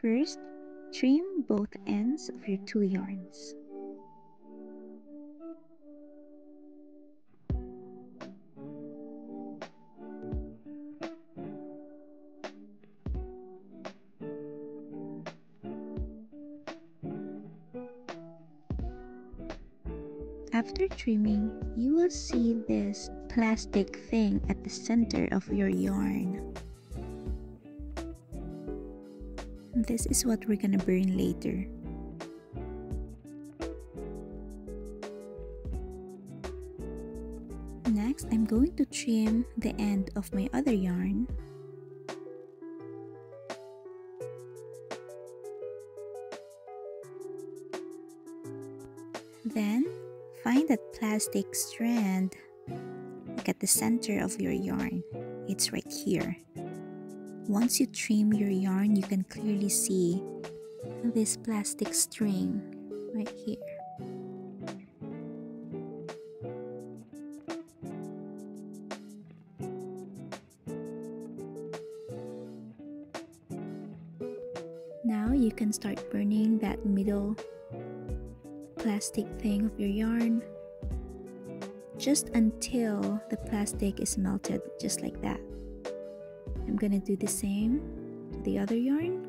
First, trim both ends of your two yarns. After trimming, you will see this plastic thing at the center of your yarn. This is what we're gonna burn later. Next, I'm going to trim the end of my other yarn. Then, find that plastic strand like at the center of your yarn. It's right here. Once you trim your yarn, you can clearly see this plastic string right here. Now you can start burning that middle plastic thing of your yarn just until the plastic is melted just like that. I'm gonna do the same to the other yarn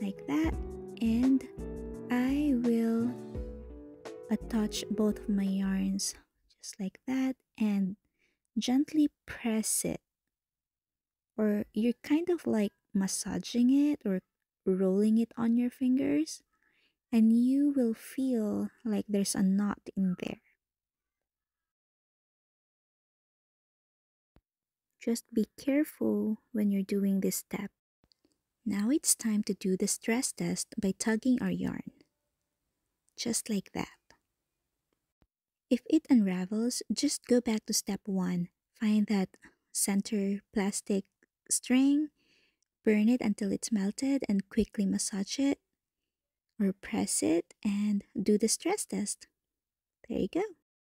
like that and I will attach both of my yarns just like that and gently press it. Or you're kind of like massaging it or rolling it on your fingers and you will feel like there's a knot in there Just be careful when you're doing this step. Now it's time to do the stress test by tugging our yarn. Just like that. If it unravels, just go back to step 1. Find that center plastic string, burn it until it's melted and quickly massage it or press it and do the stress test. There you go.